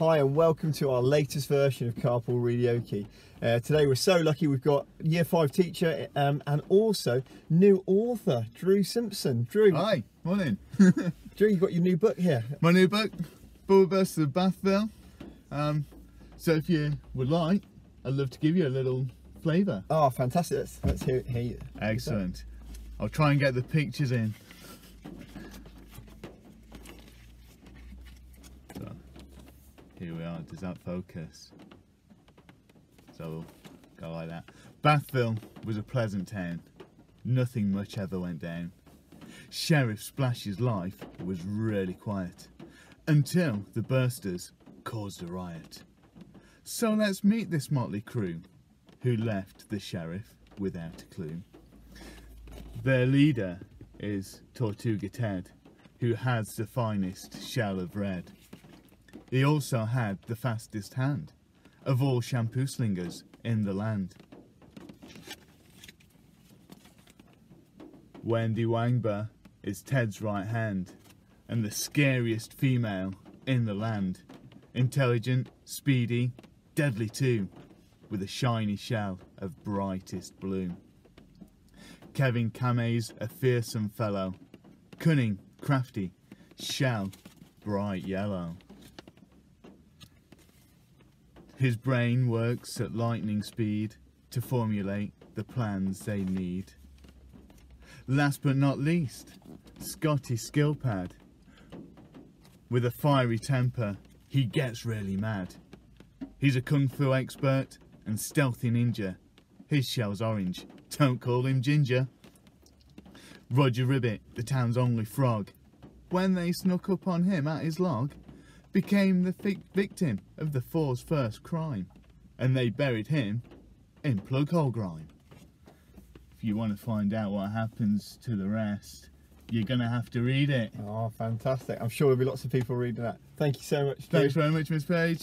Hi and welcome to our latest version of Carpool Readeoke. Uh, today we're so lucky we've got Year 5 teacher um, and also new author, Drew Simpson. Drew, Hi, morning. Drew, you've got your new book here. My new book, Bubble Bursters of Bathville. Um, so if you would like, I'd love to give you a little flavour. Oh, fantastic. Let's, let's hear, hear you. Excellent. I'll try and get the pictures in. Here we are. Does that focus? So we'll go like that. Bathville was a pleasant town. Nothing much ever went down. Sheriff Splash's life was really quiet until the bursters caused a riot. So let's meet this motley crew who left the sheriff without a clue. Their leader is Tortuga Ted, who has the finest shell of red. He also had the fastest hand of all shampoo slingers in the land. Wendy Wangba is Ted's right hand and the scariest female in the land. Intelligent, speedy, deadly too, with a shiny shell of brightest blue. Kevin Kame's a fearsome fellow, cunning, crafty, shell bright yellow. His brain works at lightning speed to formulate the plans they need. Last but not least, Scotty Skillpad. With a fiery temper, he gets really mad. He's a kung fu expert and stealthy ninja. His shell's orange, don't call him ginger. Roger Ribbit, the town's only frog, when they snuck up on him at his log, became the victim of the Four's first crime, and they buried him in Plughole Grime. If you want to find out what happens to the rest, you're gonna have to read it. Oh, fantastic. I'm sure there'll be lots of people reading that. Thank you so much. Thanks very much, Miss Page.